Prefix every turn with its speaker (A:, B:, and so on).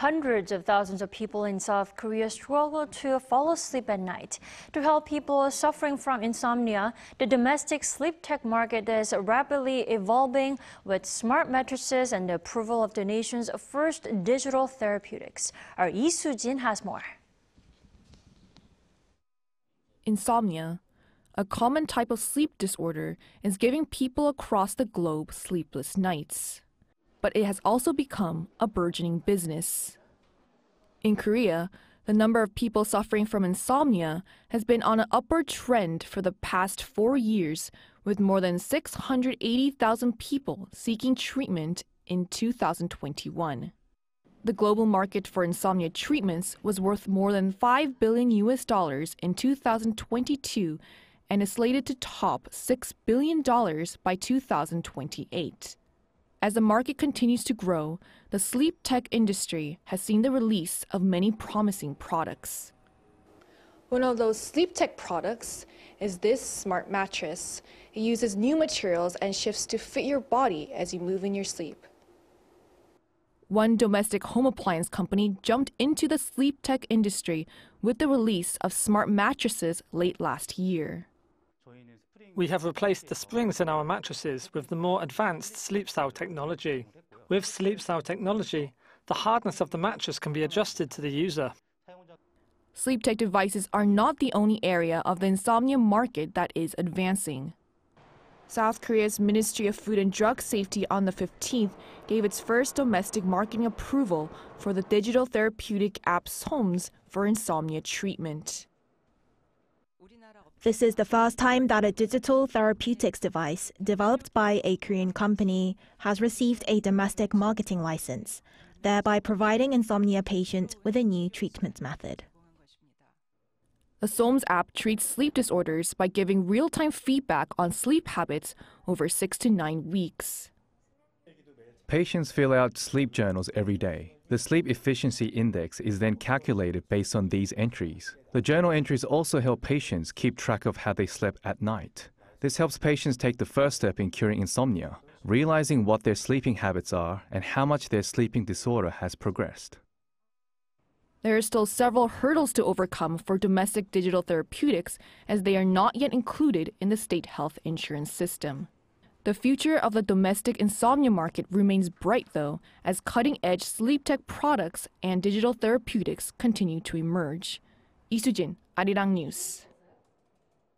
A: Hundreds of thousands of people in South Korea struggle to fall asleep at night. To help people suffering from insomnia, the domestic sleep tech market is rapidly evolving with smart mattresses and the approval of the nation's first digital therapeutics. Our Lee Soo-jin has more.
B: Insomnia, a common type of sleep disorder, is giving people across the globe sleepless nights but it has also become a burgeoning business. In Korea, the number of people suffering from insomnia has been on an upward trend for the past four years, with more than 680,000 people seeking treatment in 2021. The global market for insomnia treatments was worth more than 5 billion US dollars in 2022 and is slated to top $6 billion by 2028. As the market continues to grow, the sleep tech industry has seen the release of many promising products. One of those sleep tech products is this smart mattress. It uses new materials and shifts to fit your body as you move in your sleep. One domestic home appliance company jumped into the sleep tech industry with the release of smart mattresses late last year.
C: We have replaced the springs in our mattresses with the more advanced sleep cell technology. With sleep cell technology, the hardness of the mattress can be adjusted to the user.
B: Sleep tech devices are not the only area of the insomnia market that is advancing. South Korea's Ministry of Food and Drug Safety on the 15th gave its first domestic marketing approval for the digital therapeutic app Somzz for insomnia treatment.
D: This is the first time that a digital therapeutics device developed by a Korean company has received a domestic marketing license, thereby providing insomnia patients with a new treatment method.
B: The Somzz app treats sleep disorders by giving real time feedback on sleep habits over six to nine weeks.
E: Patients fill out sleep journals every day. The sleep efficiency index is then calculated based on these entries. The journal entries also help patients keep track of how they slept at night. This helps patients take the first step in curing insomnia, realizing what their sleeping habits are and how much their sleeping disorder has progressed.
B: There are still several hurdles to overcome for domestic digital therapeutics as they are not yet included in the state health insurance system. The future of the domestic insomnia market remains bright, though, as cutting edge sleep tech products and digital therapeutics continue to emerge. Isu Jin, Arirang News.